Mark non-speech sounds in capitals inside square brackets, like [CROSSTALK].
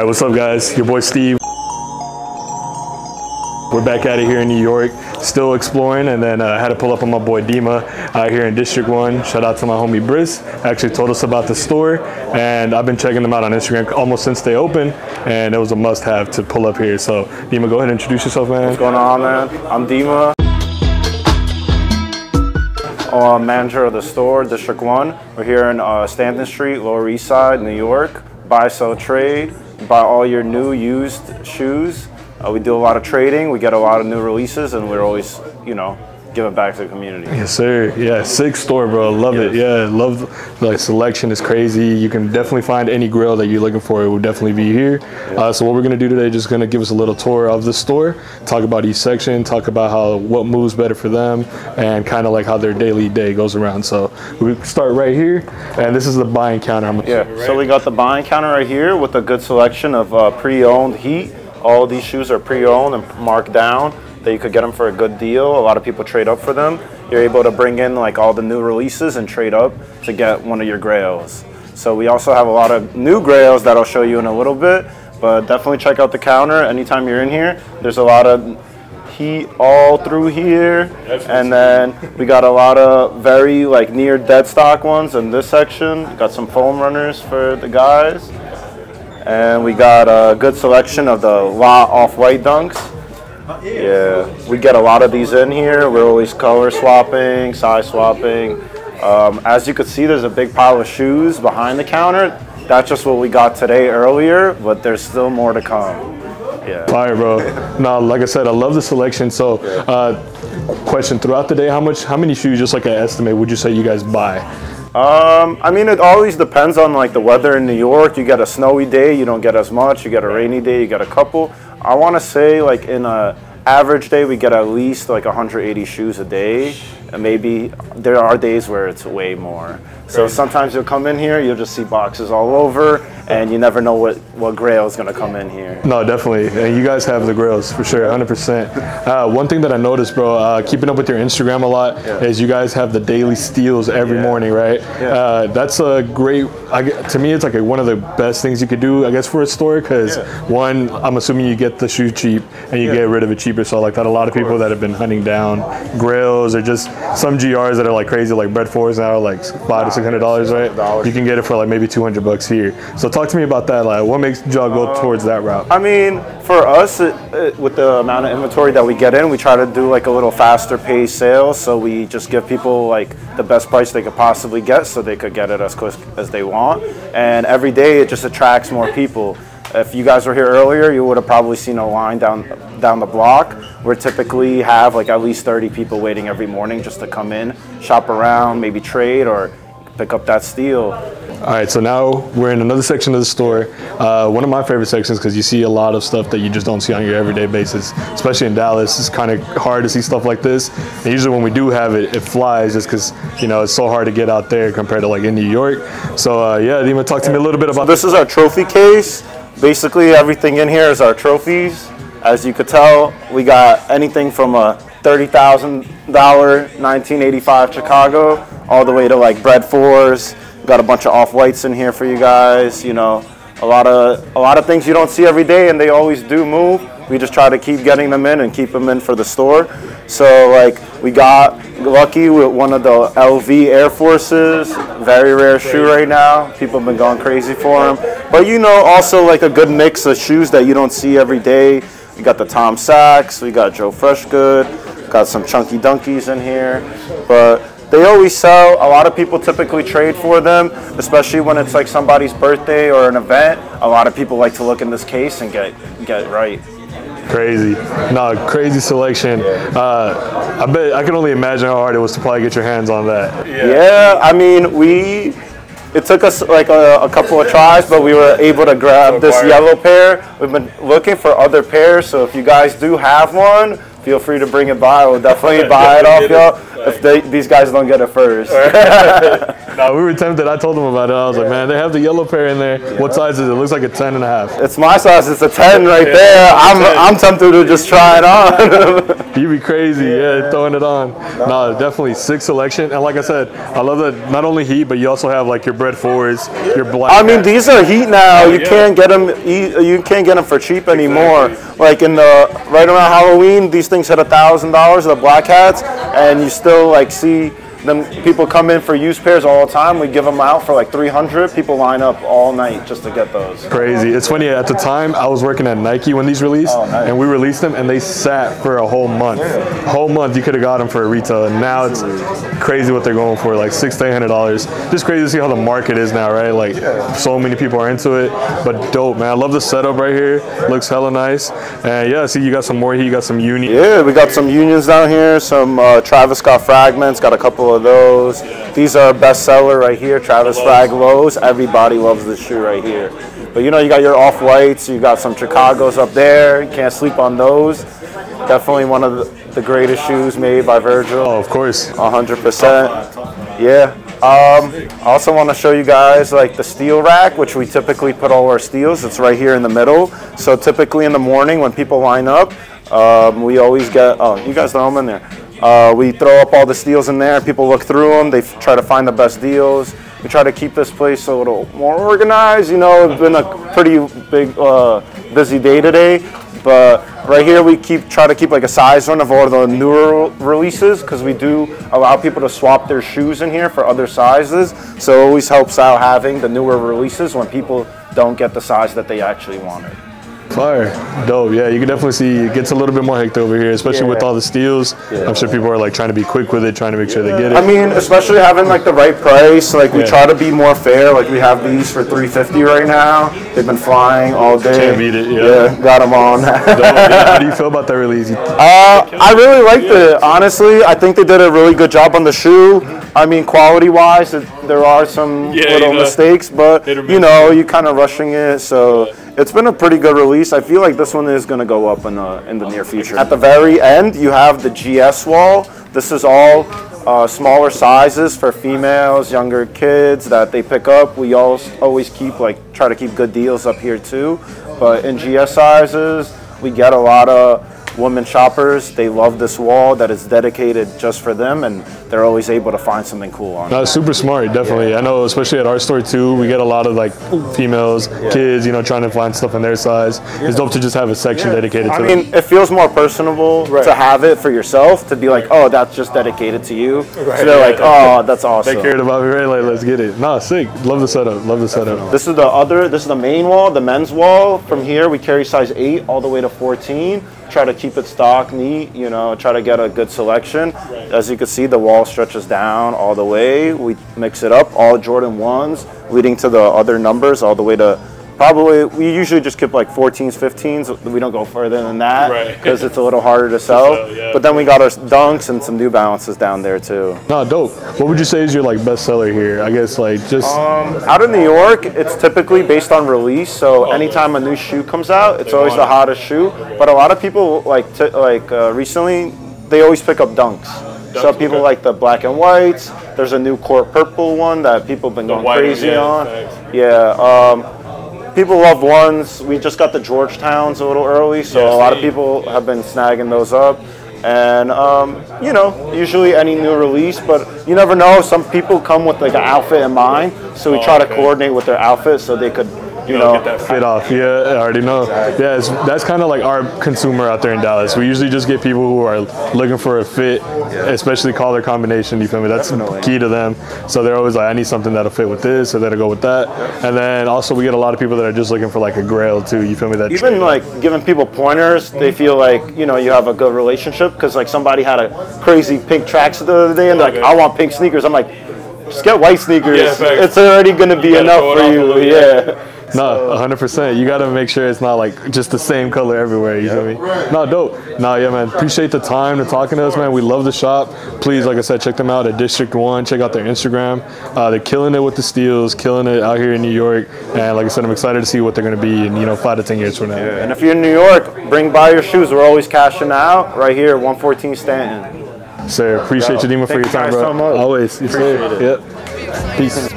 right, what's up, guys? Your boy Steve. We're back out of here in New York, still exploring, and then uh, had to pull up on my boy Dima out here in District 1. Shout out to my homie Briss. Actually told us about the store, and I've been checking them out on Instagram almost since they opened, and it was a must-have to pull up here. So, Dima, go ahead and introduce yourself, man. What's going on, man? I'm Dima. I'm uh, manager of the store, District 1. We're here in uh, Stanton Street, Lower East Side, New York. Buy, sell, trade. Buy all your new, used shoes uh, we do a lot of trading. We get a lot of new releases, and we're always, you know, giving back to the community. Yes, sir. Yeah, sick store, bro. Love yes. it. Yeah, love the like, selection is crazy. You can definitely find any grail that you're looking for. It will definitely be here. Uh, so what we're gonna do today, just gonna give us a little tour of the store, talk about each section, talk about how what moves better for them, and kind of like how their daily day goes around. So we start right here, and this is the buying counter. yeah. Right. So we got the buying counter right here with a good selection of uh, pre-owned heat all these shoes are pre-owned and marked down that you could get them for a good deal. A lot of people trade up for them. You're able to bring in like all the new releases and trade up to get one of your grails. So we also have a lot of new grails that I'll show you in a little bit, but definitely check out the counter anytime you're in here. There's a lot of heat all through here and then we got a lot of very like near dead stock ones in this section got some foam runners for the guys and we got a good selection of the La off-white dunks. Yeah, we get a lot of these in here. We're always color swapping, size swapping. Um, as you can see, there's a big pile of shoes behind the counter. That's just what we got today earlier, but there's still more to come. Yeah. Fire, bro. no, like I said, I love the selection. So, uh, question: Throughout the day, how much, how many shoes, just like an estimate, would you say you guys buy? Um, I mean, it always depends on like the weather in New York. You get a snowy day, you don't get as much. You get a rainy day, you get a couple. I want to say like in a average day, we get at least like 180 shoes a day. And maybe there are days where it's way more. So sometimes you'll come in here, you'll just see boxes all over, and you never know what, what grail is going to come in here. No, definitely. And you guys have the grails for sure, 100%. Uh, one thing that I noticed, bro, uh, keeping up with your Instagram a lot, yeah. is you guys have the daily steals every yeah. morning, right? Yeah. Uh, that's a great, I, to me, it's like a, one of the best things you could do, I guess, for a store, because one, I'm assuming you get the shoe cheap and you get rid of it cheaper. So, like that, a lot of, of people that have been hunting down grails or just some GRs that are like crazy, like Bred Fours now, like five to six hundred dollars, right? You can get it for like maybe two hundred bucks here. So talk to me about that. Like, what makes y'all go uh, towards that route? I mean, for us, it, it, with the amount of inventory that we get in, we try to do like a little faster pace sales. So we just give people like the best price they could possibly get, so they could get it as quick as they want. And every day, it just attracts more people. If you guys were here earlier, you would have probably seen a line down down the block. We typically have like at least 30 people waiting every morning just to come in, shop around, maybe trade or pick up that steal. All right, so now we're in another section of the store. Uh, one of my favorite sections because you see a lot of stuff that you just don't see on your everyday basis, especially in Dallas. It's kind of hard to see stuff like this. And usually when we do have it, it flies just because you know it's so hard to get out there compared to like in New York. So uh, yeah, Dima, talk to me a little bit about. So this is our trophy case. Basically, everything in here is our trophies. As you could tell, we got anything from a $30,000 1985 Chicago all the way to like bred Fours. Got a bunch of off-whites in here for you guys, you know. A lot of a lot of things you don't see every day and they always do move. We just try to keep getting them in and keep them in for the store. So like we got lucky with one of the LV Air Forces, very rare shoe right now. People have been going crazy for them. But you know, also like a good mix of shoes that you don't see every day. We got the Tom Sachs, we got Joe Freshgood, got some Chunky Dunkies in here. But they always sell. A lot of people typically trade for them, especially when it's like somebody's birthday or an event. A lot of people like to look in this case and get get right. Crazy. No, crazy selection. Uh, I bet I can only imagine how hard it was to probably get your hands on that. Yeah, yeah I mean, we it took us like a, a, couple of tries, but we were able to grab this yellow pair. We've been looking for other pairs, so if you guys do have one, feel free to bring it by. We'll definitely [LAUGHS] buy it off y'all if they, these guys don't get it first. [LAUGHS] no, we were tempted. I told them about it. I was like, man, they have the yellow pair in there. What size is it? It looks like a 10 and a half. It's my size. It's a 10 right there. I'm, I'm tempted to just try it on. [LAUGHS] You'd be crazy, yeah, throwing it on. No, definitely sick selection. And like I said, I love that not only heat, but you also have like your bred fours, your black. I mean, these are heat now. You can't get them. You can't get them for cheap anymore. Like in the right around Halloween, these things hit a thousand dollars. The black hats, and you still like see them people come in for used pairs all the time. We give them out for like 300. People line up all night just to get those. Crazy. It's funny. At the time, I was working at Nike when these released, oh, nice. and we released them, and they sat for a whole month. Yeah. Whole month, you could have got them for a retail, and now it's crazy what they're going for, like six to eight hundred dollars. Just crazy to see how the market is now, right? Like yeah. so many people are into it, but dope, man. I love the setup right here. Looks hella nice. And yeah, see, you got some more here. You got some Union. Yeah, we got some unions down here. Some uh, Travis Scott fragments. Got a couple of those. These are a bestseller right here, Travis Frag Lows. Everybody loves this shoe right here. But you know, you got your off whites, you got some Chicago's up there. You can't sleep on those. Definitely one of the, the greatest shoes made by Virgil. Oh, of course. 100%. Yeah. Um, I also want to show you guys like the steal rack, which we typically put all our steals. It's right here in the middle. So typically in the morning when people line up, um, we always get, oh, you guys throw them in there. Uh, we throw up all the steals in there. People look through them. They try to find the best deals. We try to keep this place a little more organized. You know, it's been a pretty big, uh, busy day today. But right here, we keep try to keep like a size run of all the newer releases because we do allow people to swap their shoes in here for other sizes. So it always helps out having the newer releases when people don't get the size that they actually wanted. Fire. Dope. Yeah, you can definitely see it gets a little bit more hectic over here, especially yeah. with all the steals. Yeah. I'm sure people are like trying to be quick with it, trying to make sure they get it. I mean, especially having like the right price. Like we yeah. try to be more fair. Like we have these for 350 right now. They've been flying all day. Can't beat it. Yeah, got them [LAUGHS] on. How do you feel about that release? Uh, I really liked it. Honestly, I think they did a really good job on the shoe. I mean, quality-wise, there are some little you know, mistakes, but you know, you're kind of rushing it, so it's been a pretty good release. I feel like this one is going to go up in the, in the near future. At the very end, you have the GS wall. This is all uh, smaller sizes for females, younger kids that they pick up. We always always keep like try to keep good deals up here too. But in GS sizes, we get a lot of women shoppers. They love this wall that is dedicated just for them, and they're always able to find something cool on. No, super smart, definitely. Yeah. I know, especially at our store too, we get a lot of like females, yeah. kids, you know, trying to find stuff in their size. Yeah. It's dope to just have a section dedicated to. It. I mean, it feels more personable right. to have it for yourself to be like, oh, that's just dedicated to you. Right. So they're like, oh, that's awesome. They cared about me, right? Like, let's get it. Nah, sick. Love the setup. Love the setup. This is the other. This is the main wall, the men's wall. From here, we carry size eight all the way to 14 try to keep it stock neat, you know, try to get a good selection. Right. As you can see, the wall stretches down all the way. We mix it up, all Jordan 1s, leading to the other numbers all the way to Probably, we usually just keep like 14s, 15s. We don't go further than that because right. it's a little harder to sell. So, yeah. But then we got our Dunks and some New Balances down there too. No, dope. What would you say is your like best seller here? I guess like just um, out of New York, it's typically based on release. So anytime a new shoe comes out, it's always the hottest shoe. But a lot of people like t- like uh, recently, they always pick up Dunks. So people okay. like the black and whites. There's a new court purple one that people have been going crazy yeah, on. Thanks. Yeah. Um, people love ones. We just got the Georgetowns a little early, so a lot of people have been snagging those up. And um, you know, usually any new release, but you never know. Some people come with like an outfit in mind, so we oh, try to coordinate with their outfit so they could you know, get that fit off. Yeah, I already know. Exactly. Yeah, that's kind of like our consumer out there in Dallas. We usually just get people who are looking for a fit, yeah. especially color combination. You feel me? That's Definitely. key to them. So they're always like, I need something that'll fit with this, or that'll go with that. Yep. And then also we get a lot of people that are just looking for like a grail too. You feel me? That even like giving people pointers, they feel like you know you have a good relationship because like somebody had a crazy pink tracks the other day and they're like, I want pink sneakers. I'm like, just get white sneakers. Yeah, it's already going to be enough for you. Yeah. [LAUGHS] No, 100%. You got to make sure it's not like just the same color everywhere. You know what feel me? No, dope. No, yeah, man. Appreciate the time to talking to us, man. We love the shop. Please, like I said, check them out at District One. Check out their Instagram. Uh, they're killing it with the steals, killing it out here in New York. And like I said, I'm excited to see what they're going to be in you know five to ten years from now. And if you're in New York, bring by your shoes. We're always cashing out right here, 114 Stanton. Sir, appreciate you, Dima, for your time, bro. so. Always. Yes, sir. Appreciate it. Yep. Peace.